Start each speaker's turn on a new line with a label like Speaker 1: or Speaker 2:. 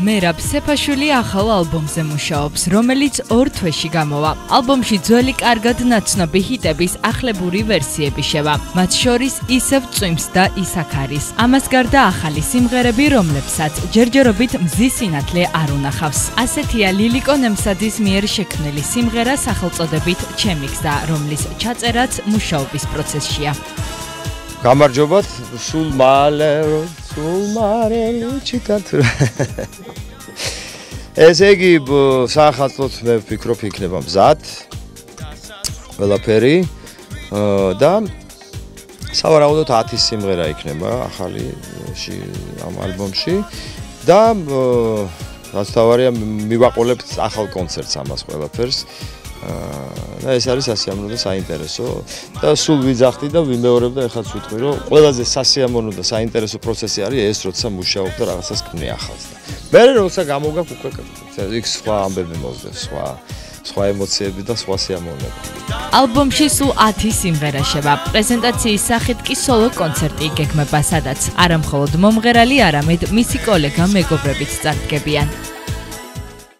Speaker 1: მერაბ სეფაშვილი ახალ ალბომზე მუშაობს, რომელიც ორ თვეში გამოვა. ალბომში ძველი კარგად ნაცნობი ჰიტების ახლებური ვერსიები შევა, მათ შორის ისევ წვიმს და ისაქარის. ამას გარდა ახალი სიმღერები, რომლებსაც ჯერჯერობით მზის სინათლე არ უნახავს. ასეთია ლილიკო ნემსაძის მიერ შექმნილი სიმღერა სახელწოდებით ჩემი გზა, რომლის ჩაწერაც მუშაობის პროცესშია.
Speaker 2: გამარჯობათ, სულ მალე სულ მალე ჩიკათ ესე იგი საახალწლოდ მე ვფიქრობ იქნება მზად. ყველაფერი. და სავარაუდოდ 10 სიმღერა იქნება ახალი ამ ალბომში. და რაც თავარია მივაყოლებთ ახალ კონცერტს ამას ყველაფერს და ეს არის სასიამოვნო და საინტერესო და სულ ვიძახდი და ვიმეორებ და ეხლა ვიტყვი რომ ყველაზე სასიამოვნო და საინტერესო პროცესი არის ეს როცა მუშაობ და რაღაცას ქმნი ახალს და. მე როცა გამოგაქ უკვე იქ სხვა ამბები მოძებს სხვა სხვა ემოციები და სხვა სიამოვნება
Speaker 1: ალბომში სულ 10 სიმღერა შევა. პრეზენტაციის სახით კი სოლო კონცერტი იგეგმება სადაც არა მხოლოდ მომღერალი არამედ მისი კოლეგა მეგობრებიც წარდგებიან